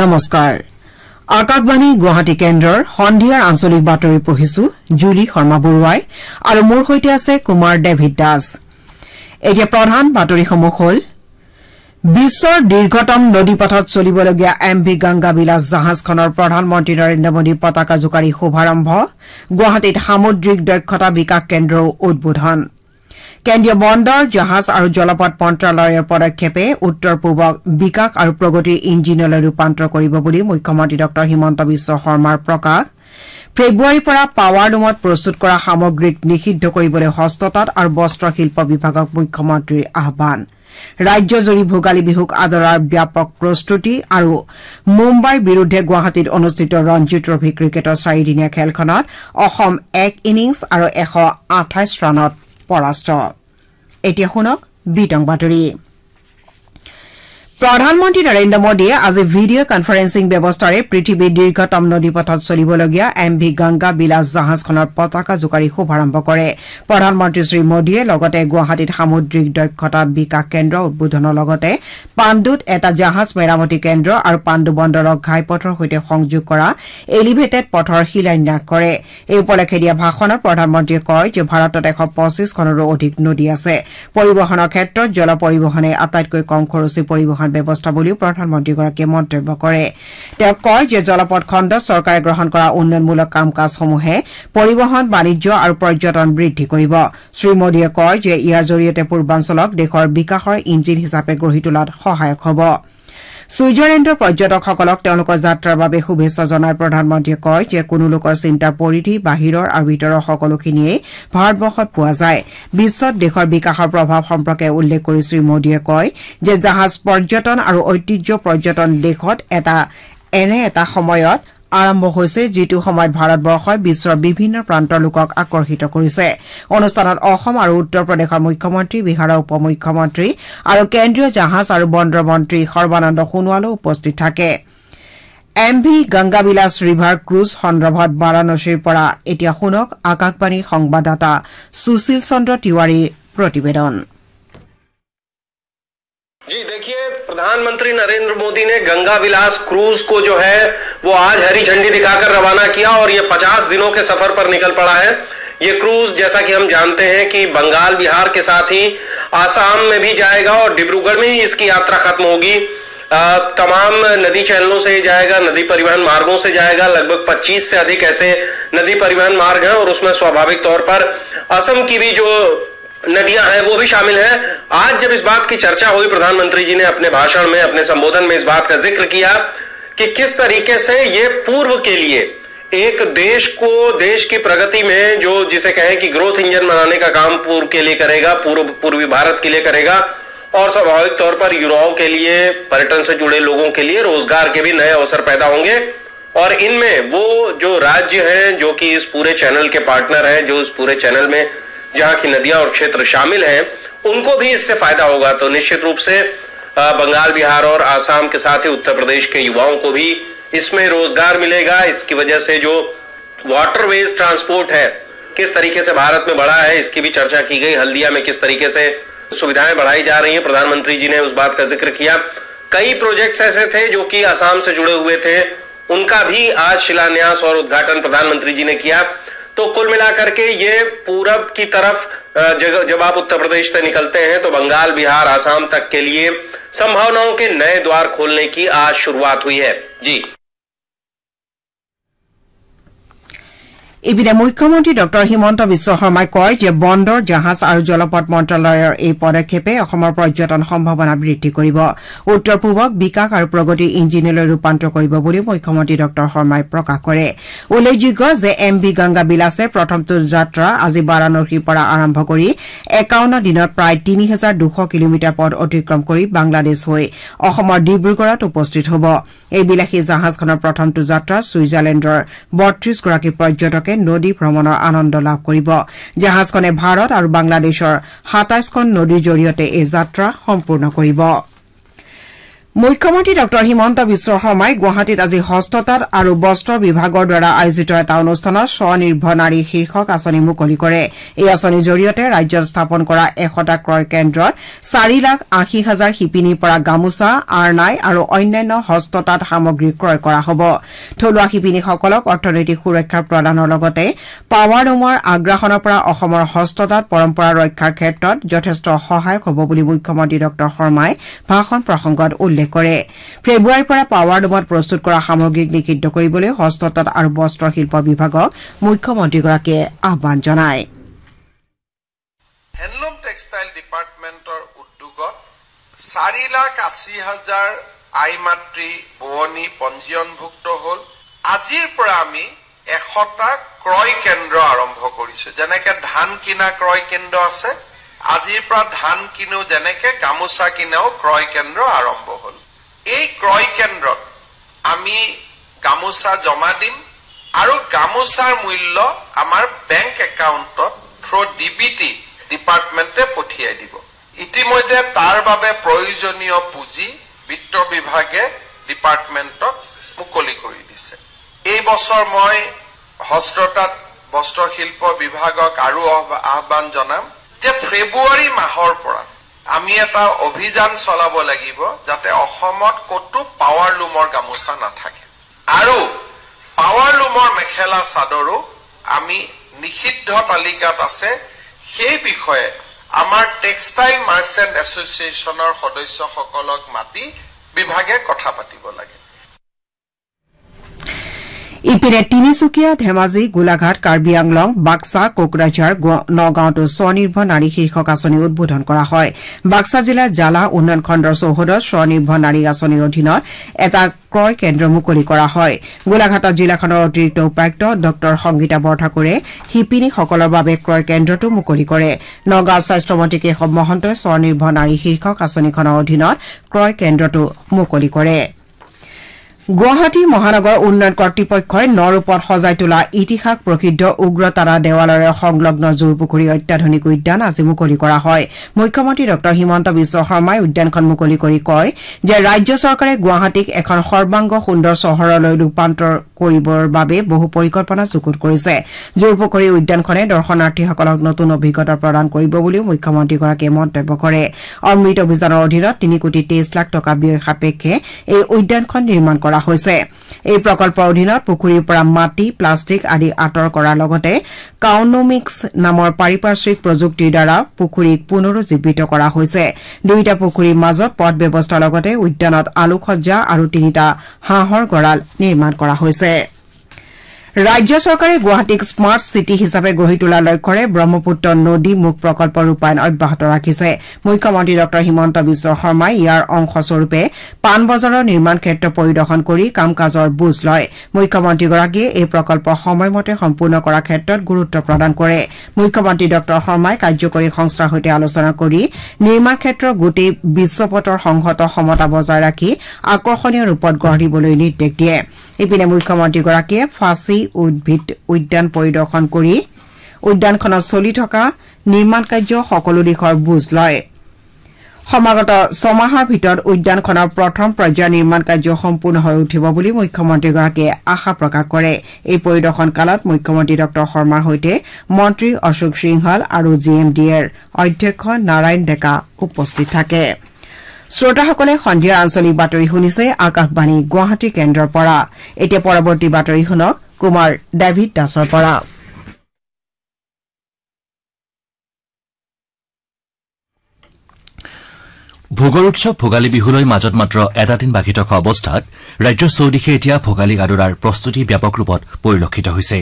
নমস্কাৰ। আকাশবাণী গুৱাহাটী কেন্দ্ৰৰ সন্ধিয়াৰ আঞ্চলিক বাতৰি পঢ়িছো জুলি শৰ্মা বৰুৱাই আৰু মোৰ সৈতে আছে কুমাৰ ডেভিড দাস। এতিয়া প্ৰধান বাতৰিসমূহ হ'ল বিশ্বৰ দীৰ্ঘতম নদীপথত চলিবলগীয়া এম ভি গংগা বিলাস জাহাজখনৰ প্ৰধানমন্ত্ৰী নৰেন্দ্ৰ মোদীৰ পতাকা জোকাৰি শুভাৰম্ভ গুৱাহাটীত সামুদ্ৰিক দক্ষতা বিকাশ কেন্দ্ৰও উদ্বোধন। কেন্দ্ৰীয় বন্দৰ জাহাজ আৰু জলপথ মন্ত্ৰালয়ৰ পদক্ষেপে উত্তৰ পূবক বিকাশ আৰু প্ৰগতিৰ ইঞ্জিনলৈ ৰূপান্তৰ কৰিব বুলি মুখ্যমন্ত্ৰী ডঃ হিমন্ত বিশ্ব শৰ্মাৰ প্ৰকাশ। ফেব্ৰুৱাৰীৰ পৰা পাৱাৰ লুমত প্ৰস্তুত কৰা সামগ্ৰীক নিষিদ্ধ কৰিবলৈ হস্ততাঁত আৰু বস্ত্ৰ শিল্প বিভাগক মুখ্যমন্ত্ৰীৰ আহান ৰাজ্যজুৰি ভোগালী বিহুক আদৰাৰ ব্যাপক প্ৰস্তুতি আৰু মুম্বাইৰ বিৰুদ্ধে গুৱাহাটীত অনুষ্ঠিত ৰঞ্জী ট্ৰফী ক্ৰিকেটৰ চাৰিদিনীয়া খেলখনত অসম এক ইনিংছ আৰু এশ আঠাইছ ৰানত পৰাস্ত। এতিয়া শুনক বিতং বাতৰি। প্ৰধানমন্ত্ৰী নৰেন্দ্ৰ মোদীয়ে আজি ভিডিঅ' কনফাৰেন্সিং ব্যৱস্থাৰে পৃথিৱীৰ দীৰ্ঘতম নদীপথত চলিবলগীয়া এম ভি গংগা বিলাস জাহাজখনৰ পতাকা জোকাৰি শুভাৰম্ভ কৰে। প্ৰধানমন্ত্ৰী শ্ৰীমোদীয়ে লগতে গুৱাহাটীত সামুদ্ৰিক দক্ষতা বিকাশ কেন্দ্ৰ উদ্বোধনৰ লগতে পাণ্ডুত এটা জাহাজ মেৰামতি কেন্দ্ৰ আৰু পাণ্ডু বন্দৰক ঘাইপথৰ সৈতে সংযোগ কৰা এলিভেটেড পথৰ শিলান্যাস কৰে। এই উপলক্ষে দিয়া ভাষণত প্ৰধানমন্ত্ৰীয়ে কয় যে ভাৰতত এশ পঁচিছখনৰো অধিক নদী আছে। পৰিবহণৰ ক্ষেত্ৰত জল পৰিবহণে আটাইতকৈ কম খৰচী পৰিবহণ ব্যৱস্থা বুলিও প্ৰধানমন্ত্ৰীগৰাকীয়ে মন্তব্য কৰে। তেওঁ কয় যে জলপথ খণ্ডত চৰকাৰে গ্ৰহণ কৰা উন্নয়নমূলক কাম কাজসমূহে পৰিবহণ বাণিজ্য আৰু পৰ্যটন বৃদ্ধি কৰিব। শ্ৰীমোদীয়ে কয় যে ইয়াৰ জৰিয়তে পূৰ্বাঞ্চলক দেশৰ বিকাশৰ ইঞ্জিন হিচাপে গঢ়ি তোলাত সহায়ক হ'ব। ছুইজাৰলেণ্ডৰ পৰ্যটকসকলক তেওঁলোকৰ যাত্ৰাৰ বাবে শুভেচ্ছা জনাই প্ৰধানমন্ত্ৰীয়ে কয় যে কোনো লোকৰ চিন্তাৰ পৰিধি বাহিৰৰ আৰু ভিতৰৰ সকলোখিনিয়েই ভাৰতবৰ্ষত পোৱা যায়। বিশ্বত দেশৰ বিকাশৰ প্ৰভাৱ সম্পৰ্কে উল্লেখ কৰি শ্ৰীমোদীয়ে কয় যে জাহাজ পৰ্যটন আৰু ঐতিহ্য পৰ্যটন দেশত এটা এনে এটা সময়ত আৰম্ভ হৈছে যিটো সময়ত ভাৰতবৰ্ষই বিশ্বৰ বিভিন্ন প্ৰান্তৰ লোকক আকৰ্ষিত কৰিছে অনুষ্ঠানত অসম আৰু উত্তৰ প্ৰদেশৰ মুখ্যমন্ত্ৰী বিহাৰৰ উপ মুখ্যমন্ত্ৰী আৰু কেন্দ্ৰীয় জাহাজ আৰু বন্দৰ মন্ত্ৰী সৰ্বানন্দ সোণোৱালো উপস্থিত থাকে M V Ganga Vilas river cruise সন্দৰ্ভত বাৰাণসীৰ পৰা এতিয়া শুনক আকাশবাণীৰ সংবাদদাতা সুশীল চন্দ্ৰ তিৱাৰীৰ প্ৰতিবেদন जी देखिए प्रधानमंत्री नरेंद्र मोदी ने गंगा विलास क्रूज को जो है, वो आज हरी झंडी दिखाकर रवाना किया और ये 50 दिनों के सफ़र पर निकल पड़ा है। ये क्रूज, जैसा कि हम जानते हैं कि बंगाल, बिहार के साथ ही आसाम में भी जाएगा और डिब्रूगढ़ में ही इसकी यात्रा खत्म होगी। तमाम नदी चैनलों से जाएगा, नदी परिवहन मार्गों से जाएगा, लगभग 25 से अधिक ऐसे नदी परिवहन मार्ग हैं और उसमें स्वाभाविक तौर पर असम की भी जो नदियाँ हैं, वो भी शामिल हैं। आज जब इस बात की चर्चा हुई, प्रधानमंत्री जी ने अपने भाषण में, अपने संबोधन में इस बात का ज़िक्र किया कि किस तरीके से ये पूर्व के लिए एक देश को, देश की प्रगति में जो जिसे कहें कि ग्रोथ इंजन बनाने का काम पूर्व के लिए करेगा, पूर्व, पूर्वी भारत के लिए करेगा, और स्वाभाविक तौर पर युवाओं के लिए, पर्यटन से जुड़े लोगों के लिए रोज़गार के भी नए अवसर पैदा होंगे। और इनमें वो जो राज्य हैं, जो कि इस पूरे चैनल के पार्टनर हैं, जो इस पूरे चैनल में जहाँ की नदियाँ और क्षेत्र शामिल हैं, उनको भी इससे फ़ायदा होगा। तो निश्चित रूप से बंगाल, बिहार और आसाम के साथ ही उत्तर प्रदेश के युवाओं को भी इसमें रोज़गार मिलेगा। इसकी वजह से जो वाटरवेज ट्रांसपोर्ट है, किस तरीके से भारत में बढ़ा है, इसकी भी चर्चा की गई। हल्दिया में किस तरीके से सुविधाएँ बढ़ाई जा रही हैं, प्रधानमंत्री जी ने उस बात का ज़िक्र किया। कई प्रोजेक्ट्स ऐसे थे जो कि आसाम से जुड़े हुए थे, उनका भी आज शिलान्यास और उद्घाटन प्रधानमंत्री जी ने किया। तो कुल मिलाकर के ये पूरब की तरफ़ जब आप उत्तर प्रदेश से निकलते हैं तो बंगाल, बिहार, आसाम तक के लिए संभावनाओं के नए द्वार खोलने की आज शुरुआत हुई है। जी। ইপিনে মুখ্যমন্ত্ৰী ডঃ হিমন্ত বিশ্ব শৰ্মাই কয় যে বন্দৰ জাহাজ আৰু জলপথ মন্ত্ৰালয়ৰ এই পদক্ষেপে অসমৰ পৰ্যটন সম্ভাৱনা বৃদ্ধি কৰিব। উত্তৰ পূবক বিকাশ আৰু প্ৰগতিৰ ইঞ্জিনলৈ ৰূপান্তৰ কৰিব বুলি মুখ্যমন্ত্ৰী ডঃ শৰ্মাই প্ৰকাশ কৰে। উল্লেখযোগ্য যে এম ভি গংগা বিলাসে প্ৰথমটো যাত্ৰা আজি বাৰাণসীৰ পৰা আৰম্ভ কৰি একাৱন্ন দিনত প্ৰায় তিনি হাজাৰ দুশ কিলোমিটাৰ পথ অতিক্ৰম কৰি বাংলাদেশ হৈ অসমৰ ডিব্ৰুগড়ত উপস্থিত হ'ব। এই বিলাসী জাহাজখনৰ প্ৰথমটো যাত্ৰা ছুইজাৰলেণ্ডৰ বত্ৰিশগৰাকী পৰ্যটকে নদী ভ্ৰমণৰ আনন্দ লাভ কৰিব। জাহাজখনে ভাৰত আৰু বাংলাদেশৰ সাতাইছখন নদীৰ জৰিয়তে এই যাত্ৰা সম্পূৰ্ণ কৰিব। মুখ্যমন্ত্ৰী ডঃ হিমন্ত বিশ্ব শৰ্মাই গুৱাহাটীত আজি হস্ততাঁত আৰু বস্ত্ৰ বিভাগৰ দ্বাৰা আয়োজিত এটা অনুষ্ঠানত স্বনিৰ্ভৰ নাৰী শীৰ্ষক আঁচনি মুকলি কৰে। এই আঁচনিৰ জৰিয়তে ৰাজ্যত স্থাপন কৰা এশটা ক্ৰয় কেন্দ্ৰত চাৰি লাখ আশী হাজাৰ শিপিনীৰ পৰা গামোচা আৰনাই আৰু অন্যান্য হস্ততাঁত সামগ্ৰী ক্ৰয় কৰা হ'ব। থলুৱা শিপিনীসকলক অৰ্থনৈতিক সুৰক্ষা প্ৰদানৰ লগতে পাৱাৰ লুমৰ আগ্ৰাসনৰ পৰা অসমৰ হস্ততাঁত পৰম্পৰা ৰক্ষাৰ ক্ষেত্ৰত যথেষ্ট সহায়ক হ'ব বুলি মুখ্যমন্ত্ৰী ডঃ শৰ্মাই ভাষণ প্ৰসংগত উল্লেখ কৰে। ফেব্ৰুৱাৰীৰ পৰা পাৱাৰ লুমত প্ৰস্তুত কৰা সামগ্ৰীক নিষিদ্ধ কৰিবলৈ হস্ততাঁত আৰু বস্ত্ৰ শিল্প বিভাগক মুখ্যমন্ত্ৰীগৰাকীয়ে আহান জনায়। হেণ্ডলুম টেক্সটাইল ডিপাৰ্টমেণ্টৰ উদ্যোগত চাৰি লাখ আশী হাজাৰ আই মাতৃ বোৱনী পঞ্জীয়নভুক্ত হ'ল। আজিৰ পৰা আমি এশটা ক্ৰয় কেন্দ্ৰ আৰম্ভ কৰিছো। যেনেকে ধান কিনা ক্ৰয় কেন্দ্ৰ আছে আজিৰ পৰা ধান কিনো যেনেকে গামোচা কিনাও ক্ৰয় কেন্দ্ৰ আৰম্ভ হ'ল। এই ক্ৰয় কেন্দ্ৰত আমি গামোচা জমা দিম আৰু গামোচাৰ মূল্য আমাৰ বেংক একাউণ্টত থ্ৰু ডি বি টি ডিপাৰ্টমেণ্টে পঠিয়াই দিব। ইতিমধ্যে তাৰ বাবে প্ৰয়োজনীয় পুঁজি বিত্ত বিভাগে ডিপাৰ্টমেণ্টক মুকলি কৰি দিছে। এই বছৰ মই হস্ততাঁত বস্ত্ৰশিল্প বিভাগক আৰু আহ্বান জনাম। যে ফেব্ৰুৱাৰী মাহৰ পৰা আমি এটা অভিযান চলাব লাগিব যাতে অসমত ক'তো পাৱাৰ লুমৰ গামোচা নাথাকে। আৰু পাৱাৰ লুমৰ মেখেলা চাদৰো আমি নিষিদ্ধ তালিকাত আছে। সেই বিষয়ে আমাৰ টেক্সটাইল মাৰ্চেণ্ট এছ'চিয়েশ্যনৰ সদস্যসকলক মাতি বিভাগে কথা পাতিব লাগে। ইপিনে তিনিচুকীয়া ধেমাজি গোলাঘাট কাৰ্বি আংলং বাক্সা কোকৰাঝাৰ নগাঁৱতো স্বনিৰ্ভৰ নাৰী শীৰ্ষক আঁচনি উদ্বোধন কৰা হয়। বাক্সা জিলাৰ জালা উন্নয়ন খণ্ডৰ চৌহদত স্বনিৰ্ভৰ নাৰী আঁচনিৰ অধীনত এটা ক্ৰয় কেন্দ্ৰ মুকলি কৰা হয়। গোলাঘাটত জিলাখনৰ অতিৰিক্ত উপায়ুক্ত ড সংগীতা বৰঠাকুৰে শিপিনীসকলৰ বাবে ক্ৰয় কেন্দ্ৰটো মুকলি কৰে। নগাঁও স্বাস্থ্যমন্ত্ৰী কেশৱ মহন্তই স্বনিৰ্ভৰ নাৰী শীৰ্ষক আঁচনিখনৰ অধীনত ক্ৰয় কেন্দ্ৰটো মুকলি কৰে। গুৱাহাটী মহানগৰ উন্নয়ন কৰ্তৃপক্ষই নৰূপত সজাই তোলা ইতিহাস প্ৰসিদ্ধ উগ্ৰতাৰা দেৱালয়ৰ সংলগ্ন জোৰপুখুৰী অত্যাধুনিক উদ্যান আজি মুকলি কৰা হয়। মুখ্যমন্ত্ৰী ডঃ হিমন্ত বিশ্ব শৰ্মাই উদ্যানখন মুকলি কৰি কয় যে ৰাজ্য চৰকাৰে গুৱাহাটীক এখন সৰ্বাংগ সুন্দৰ চহৰলৈ ৰূপান্তৰ কৰিবৰ বাবে বহু পৰিকল্পনা যুগুত কৰিছে। জোৰপুখুৰী উদ্যানখনে দৰ্শনাৰ্থীসকলক নতুন অভিজ্ঞতা প্ৰদান কৰিব বুলিও মুখ্যমন্ত্ৰীগৰাকীয়ে মন্তব্য কৰে। অমৃত অভিযানৰ অধীনত তিনি কোটি তেইছ লাখ টকা ব্যয় সাপেক্ষে এই উদ্যানখন নিৰ্মাণ কৰা হৈছে। এই প্ৰকল্পৰ অধীনত পুখুৰীৰ পৰা মাটি প্লাষ্টিক আদি আঁতৰ কৰাৰ লগতে কাউনোমিক্স নামৰ পাৰিপাৰ্শ্বিক প্ৰযুক্তিৰ দ্বাৰা পুখুৰীক পুনৰুজ্জীৱিত কৰা হৈছে। দুয়োটা পুখুৰীৰ মাজত পথ ব্যৱস্থাৰ লগতে উদ্যানত আলোকসজ্জা আৰু তিনিটা হাঁহৰ গঁড়াল নিৰ্মাণ কৰা হৈছে। ৰাজ্য চৰকাৰে গুৱাহাটীক স্মাৰ্ট চিটি হিচাপে গঢ়ি তোলাৰ লক্ষ্যৰে ব্ৰহ্মপুত্ৰ নদী মুখ প্ৰকল্পৰ ৰূপায়ণ অব্যাহত ৰাখিছে। মুখ্যমন্ত্ৰী ডঃ হিমন্ত বিশ্ব শৰ্মাই ইয়াৰ অংশস্বৰূপে পাণবজাৰৰ নিৰ্মাণ ক্ষেত্ৰ পৰিদৰ্শন কৰি কাম কাজৰ বুজ লয়। মুখ্যমন্ত্ৰীগৰাকীয়ে এই প্ৰকল্প সময়মতে সম্পূৰ্ণ কৰাৰ ক্ষেত্ৰত গুৰুত্ব প্ৰদান কৰে। মুখ্যমন্ত্ৰী ডঃ শৰ্মাই কাৰ্যকৰী সংস্থাৰ সৈতে আলোচনা কৰি নিৰ্মাণ ক্ষেত্ৰৰ গোটেই বিশ্বপথৰ সংহত সমতা বজাই ৰাখি আকৰ্ষণীয় ৰূপত গঢ় দিবলৈ নিৰ্দেশ দিয়ে। ইপিনে মুখ্যমন্ত্ৰীগৰাকীয়ে ফাঁচী উদ্ভিদ উদ্যান পৰিদৰ্শন কৰি উদ্যানখনত চলি থকা নিৰ্মাণ কাৰ্য সকলো দিশৰ বুজ লয়। সমাগত ছমাহৰ ভিতৰত উদ্যানখনৰ প্ৰথম পৰ্যায়ৰ নিৰ্মাণ কাৰ্য সম্পূৰ্ণ হৈ উঠিব বুলি মুখ্যমন্ত্ৰীগৰাকীয়ে আশা প্ৰকাশ কৰে। এই পৰিদৰ্শন কালত মুখ্যমন্ত্ৰী ডঃ শৰ্মাৰ সৈতে মন্ত্ৰী অশোক সিংহল আৰু জি এম ডি এৰ অধ্যক্ষ নাৰায়ণ ডেকা উপস্থিত থাকে। শ্ৰোতাসকলে সন্ধিয়াৰ আঞ্চলিক বাতৰি শুনিছে আকাশবাণী গুৱাহাটী কেন্দ্ৰৰ পৰা। এতিয়া পৰৱৰ্তী বাতৰি শুনক কুমাৰ ডেভিড দাসৰ পৰা। ভোগৰ উৎসৱ ভোগালী বিহুলৈ মাজত মাত্ৰ এটা দিন বাকী থকা অৱস্থাত ৰাজ্যৰ চৌদিশে এতিয়া ভোগালী আদৰাৰ প্ৰস্তুতি ব্যাপক ৰূপত পৰিলক্ষিত হৈছে।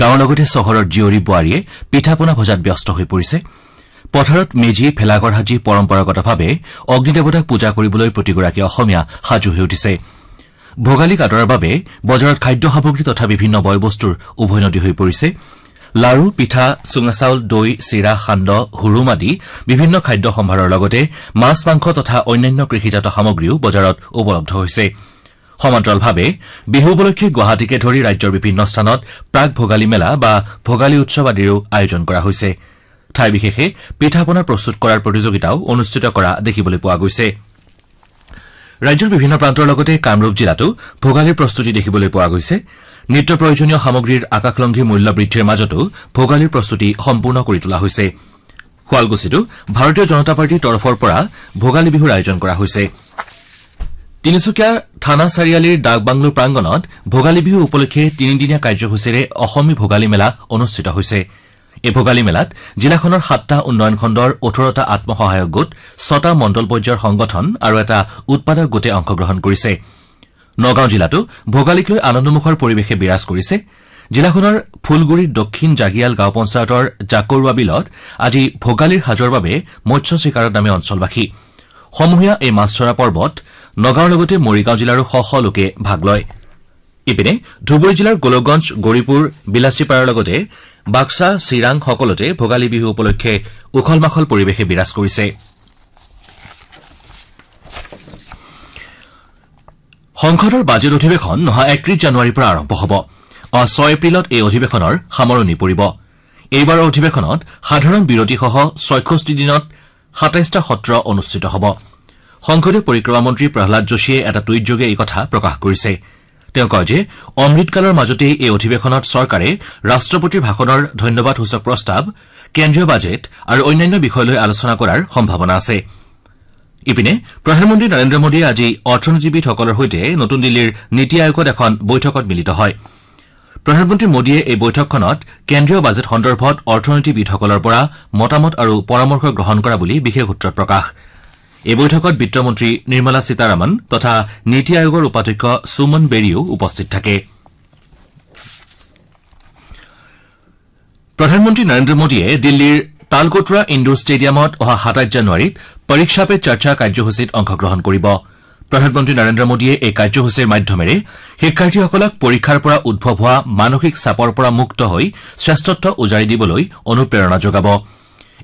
গাঁৱৰ লগতে চহৰৰ জীয়ৰী বোৱাৰীয়ে পিঠা পনা ভজাত ব্যস্ত হৈ পৰিছে। পথাৰত মেজি ভেলাঘৰ সাজি পৰম্পৰাগতভাৱে অগ্নিদেৱতাক পূজা কৰিবলৈ প্ৰতিগৰাকী অসমীয়া সাজু হৈ উঠিছে। ভোগালীক আদৰাৰ বাবে বজাৰত খাদ্য সামগ্ৰী তথা বিভিন্ন বয় বস্তুৰ উভৈনদী হৈ পৰিছে। লাৰু পিঠা চুঙা চাউল দৈ চিৰা সান্দহ হুৰুম আদি বিভিন্ন খাদ্য সম্ভাৰৰ লগতে মাছ মাংস তথা অন্যান্য কৃষিজাত সামগ্ৰীও বজাৰত উপলব্ধ হৈছে। সমান্তৰালভাৱে বিহু উপলক্ষে গুৱাহাটীকে ধৰি ৰাজ্যৰ বিভিন্ন স্থানত প্ৰাক ভোগালী মেলা বা ভোগালী উৎসৱ আদিৰো আয়োজন কৰা হৈছে। ঠাই বিশেষে পিঠা পনা প্ৰস্তুত কৰাৰ প্ৰতিযোগিতাও অনুষ্ঠিত কৰা দেখিবলৈ পোৱা গৈছে। ৰাজ্যৰ বিভিন্ন প্ৰান্তৰ লগতে কামৰূপ জিলাতো ভোগালীৰ প্ৰস্তুতি দেখিবলৈ পোৱা গৈছে। নিত্য প্ৰয়োজনীয় সামগ্ৰীৰ আকাশলংঘী মূল্য বৃদ্ধিৰ মাজতো ভোগালীৰ প্ৰস্তুতি সম্পূৰ্ণ কৰি তোলা হৈছে। শুৱালকুছিতো ভাৰতীয় জনতা পাৰ্টীৰ তৰফৰ পৰা ভোগালী বিহুৰ আয়োজন কৰা হৈছে। তিনিচুকীয়া থানা চাৰিআলিৰ ডাকবাংলো প্ৰাংগণত ভোগালী বিহু উপলক্ষে তিনিদিনীয়া কাৰ্যসূচীৰে অসমী ভোগালী মেলা অনুষ্ঠিত হৈছে। এই ভোগালী মেলাত জিলাখনৰ সাতটা উন্নয়ন খণ্ডৰ ওঠৰটা আত্মসহায়ক গোট ছটা মণ্ডল পৰ্যায়ৰ সংগঠন আৰু এটা উৎপাদক গোটে অংশগ্ৰহণ কৰিছে। নগাঁও জিলাতো ভোগালীক লৈ আনন্দমুখৰ পৰিৱেশে বিৰাজ কৰিছে। জিলাখনৰ ফুলগুৰিৰ দক্ষিণ জাগিয়াল গাঁও পঞ্চায়তৰ জাকৰুৱা বিলত আজি ভোগালীৰ সাজৰ বাবে মৎস্য চিকাৰত নামে অঞ্চলবাসী। সমূহীয়া এই মাছ ধৰা পৰ্বত নগাঁৱৰ লগতে মৰিগাঁও জিলাৰো শ শ লোকে ভাগ লয়। ইপিনে ধুবুৰী জিলাৰ গোলকগঞ্জ গৌৰীপুৰ বিলাচীপাৰাৰ লগতে বাক্সা চিৰাং সকলোতে ভোগালী বিহু উপলক্ষে উখল মাখল পৰিৱেশে বিৰাজ কৰিছে। সংসদৰ বাজেট অধিৱেশন নহা একত্ৰিশ জানুৱাৰীৰ পৰা আৰম্ভ হ'ব। অহা ছয় এপ্ৰিলত এই অধিৱেশনৰ সামৰণি পৰিব। এইবাৰৰ অধিৱেশনত সাধাৰণ বিৰতিসহ ছয়ষষ্ঠি দিনত সাতাইছটা সত্ৰ অনুষ্ঠিত হ'ব। সংসদীয় পৰিক্ৰমা মন্ত্ৰী প্ৰহ্লাদ যোশীয়ে এটা টুইটযোগে এই কথা প্ৰকাশ কৰিছে। তেওঁ কয় যে অমৃতকালৰ মাজতেই এই অধিৱেশনত চৰকাৰে ৰাষ্ট্ৰপতিৰ ভাষণৰ ধন্যবাদসূচক প্ৰস্তাৱ কেন্দ্ৰীয় বাজেট আৰু অন্যান্য বিষয় লৈ আলোচনা কৰাৰ সম্ভাৱনা আছে। ইপিনে প্ৰধানমন্ত্ৰী নৰেন্দ্ৰ মোদীয়ে আজি অৰ্থনীতিবিদসকলৰ সৈতে নতুন দিল্লীৰ নীতি আয়োগত এখন বৈঠকত মিলিত হয়। প্ৰধানমন্ত্ৰী মোদীয়ে এই বৈঠকখনত কেন্দ্ৰীয় বাজেট সন্দৰ্ভত অৰ্থনীতিবিদসকলৰ পৰা মতামত আৰু পৰামৰ্শ গ্ৰহণ কৰা বুলি বিশেষ সূত্ৰত প্ৰকাশ। এই বৈঠকত বিত্তমন্ত্ৰী নিৰ্মলা সীতাৰামন তথা নীতি আয়োগৰ উপাধ্যক্ষ সুমন বেৰীও উপস্থিত থাকে। প্ৰধানমন্ত্ৰী নৰেন্দ্ৰ মোদীয়ে দিল্লীৰ তালকোটৰা ইণ্ডোৰ ষ্টেডিয়ামত অহা সাতাইছ জানুৱাৰীত পৰীক্ষা পে চৰ্চা কাৰ্যসূচীত অংশগ্ৰহণ কৰিব। প্ৰধানমন্ত্ৰী নৰেন্দ্ৰ মোদীয়ে এই কাৰ্যসূচীৰ মাধ্যমেৰে শিক্ষাৰ্থীসকলক পৰীক্ষাৰ পৰা উদ্ভৱ হোৱা মানসিক চাপৰ পৰা মুক্ত হৈ শ্ৰেষ্ঠত্ব উজাৰি দিবলৈ অনুপ্ৰেৰণা যোগাব।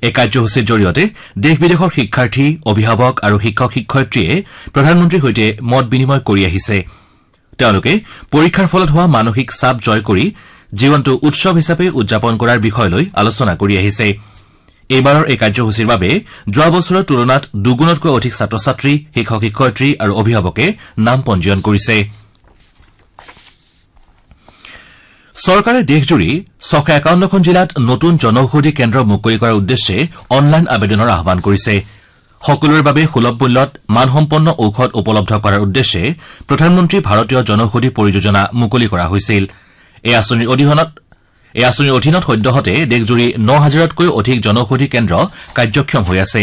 এই কাৰ্যসূচীৰ জৰিয়তে দেশ বিদেশৰ শিক্ষাৰ্থী অভিভাৱক আৰু শিক্ষক শিক্ষয়িত্ৰীয়ে প্ৰধানমন্ত্ৰীৰ সৈতে মত বিনিময় কৰি আহিছে। তেওঁলোকে পৰীক্ষাৰ ফলত হোৱা মানসিক চাপ জয় কৰি জীৱনটো উৎসৱ হিচাপে উদযাপন কৰাৰ বিষয় লৈ আলোচনা কৰি আহিছে। এইবাৰৰ এই কাৰ্যসূচীৰ বাবে যোৱা বছৰৰ তুলনাত দুগুণতকৈ অধিক ছাত্ৰ ছাত্ৰী শিক্ষক শিক্ষয়িত্ৰী আৰু অভিভাৱকে নাম পঞ্জীয়ন কৰিছে। চৰকাৰে দেশজুৰি ছশ একাৱন্নখন জিলাত নতুন জনঔষধি কেন্দ্ৰ মুকলি কৰাৰ উদ্দেশ্যে অনলাইন আবেদনৰ আহান কৰিছে। সকলোৰে বাবে সুলভ মূল্যত মানসম্পন্ন ঔষধ উপলব্ধ কৰাৰ উদ্দেশ্যে প্ৰধানমন্ত্ৰী ভাৰতীয় জনঔষধি পৰিযোজনা মুকলি কৰা হৈছিল। এই আঁচনিৰ অধীনত সদ্যহতে দেশজুৰি ন হাজাৰতকৈও অধিক জনঔষধি কেন্দ্ৰ কাৰ্যক্ষম হৈ আছে।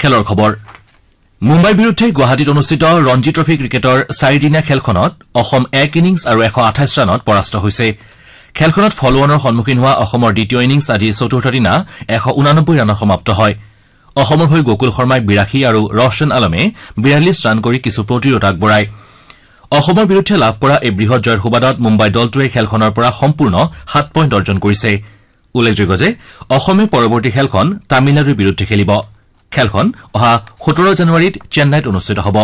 খেলৰ খবৰ। মুম্বাইৰ বিৰুদ্ধে গুৱাহাটীত অনুষ্ঠিত ৰঞ্জী ট্ৰফী ক্ৰিকেটৰ চাৰিদিনীয়া খেলখনত অসম এক ইনিংছ আৰু এশ আঠাইছ ৰানত পৰাস্ত হৈছে। খেলখনত ফলোৱানৰ সন্মুখীন হোৱা অসমৰ দ্বিতীয় ইনিংছ আজি চতুৰ্থ দিনা এশ ঊনানব্বৈ ৰানত সমাপ্ত হয়। অসমৰ হৈ গকুল শৰ্মাই বিৰাশী আৰু ৰহছেন আলমে বিয়াল্লিছ ৰান কৰি কিছু প্ৰতিৰোধ আগবঢ়ায়। অসমৰ বিৰুদ্ধে লাভ কৰা এই বৃহৎ জয়ৰ সুবাদত মুম্বাই দলটোৱে খেলখনৰ পৰা সম্পূৰ্ণ সাত পইণ্ট অৰ্জন কৰিছে। উল্লেখযোগ্য যে অসমে পৰৱৰ্তী খেলখন তামিলনাডুৰ বিৰুদ্ধে খেলিব। খেলখন অহা সোতৰ জানুৱাৰীত চেন্নাইত অনুষ্ঠিত হ'ব।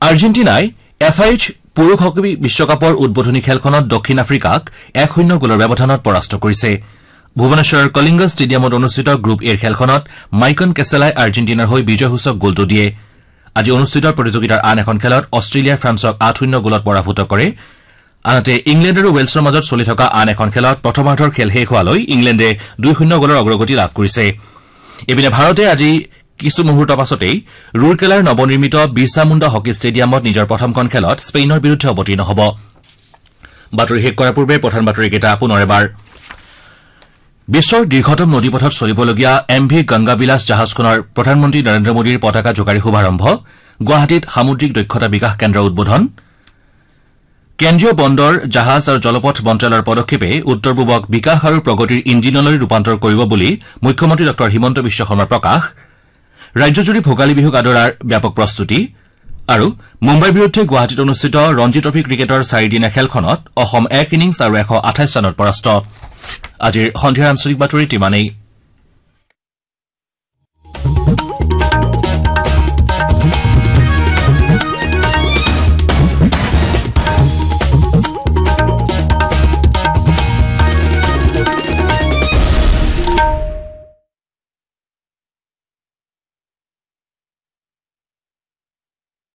আৰ্জেণ্টিনাই এফ আই এইচ পুৰুষ হকী বিশ্বকাপৰ উদ্বোধনী খেলখনত দক্ষিণ আফ্ৰিকাক এক শূন্য গ'লৰ ব্যৱধানত পৰাস্ত কৰিছে। ভুৱনেশ্বৰৰ কলিংগ ষ্টেডিয়ামত অনুষ্ঠিত গ্ৰুপ এৰ খেলখনত মাইকন কেছেলাই আৰ্জেণ্টিনাৰ হৈ বিজয়সূচক গ'লটো দিয়ে। আজি অনুষ্ঠিত প্ৰতিযোগিতাৰ আন এখন খেলত অষ্ট্ৰেলিয়াই ফ্ৰান্সক আঠ শূন্য গ'লত পৰাভূত কৰে। আনহাতে ইংলেণ্ড আৰু ৱেলছৰ মাজত চলি থকা আন এখন খেলত প্ৰথমাৰ্ধৰ খেল শেষ হোৱালৈ ইংলেণ্ডে দুই শূন্য গ'লৰ অগ্ৰগতি লাভ কৰিছে। ইপিনে ভাৰতে আজি কিছু মুহূৰ্তৰ পাছতেই ৰুৰকেলাৰ নৱনিৰ্মিত বিৰছা মুণ্ডা হকী ষ্টেডিয়ামত নিজৰ প্ৰথমখন খেলত স্পেইনৰ বিৰুদ্ধে অৱতীৰ্ণ হ'ব। বাতৰি শেষ কৰাৰ পূৰ্বে প্ৰধান বাতৰিকেইটা পুনৰ এবাৰ। বিশ্বৰ দীৰ্ঘতম নদীপথত চলিবলগীয়া এম ভি গংগাবিলাস জাহাজখনৰ প্ৰধানমন্ত্ৰী নৰেন্দ্ৰ মোদীৰ পতাকা জোকাৰি শুভাৰম্ভ গুৱাহাটীত সামুদ্ৰিক দক্ষতা বিকাশ কেন্দ্ৰৰ উদ্বোধন কেন্দ্ৰীয় বন্দৰ জাহাজ আৰু জলপথ মন্ত্ৰালয়ৰ পদক্ষেপে উত্তৰ পূবক বিকাশ আৰু প্ৰগতিৰ ইঞ্জিনলৈ ৰূপান্তৰ কৰিব বুলি মুখ্যমন্ত্ৰী ডঃ হিমন্ত বিশ্ব শৰ্মাৰ প্ৰকাশ। ৰাজ্যজুৰি ভোগালী বিহুক আদৰাৰ ব্যাপক প্ৰস্তুতি। আৰু মুম্বাইৰ বিৰুদ্ধে গুৱাহাটীত অনুষ্ঠিত ৰঞ্জী ট্ৰফী ক্ৰিকেটৰ চাৰিদিনীয়া খেলখনত অসম এক ইনিংছ আৰু এশ আঠাইছ ৰানত পৰাস্ত। আজিৰ সন্ধিয়াৰ আঞ্চলিক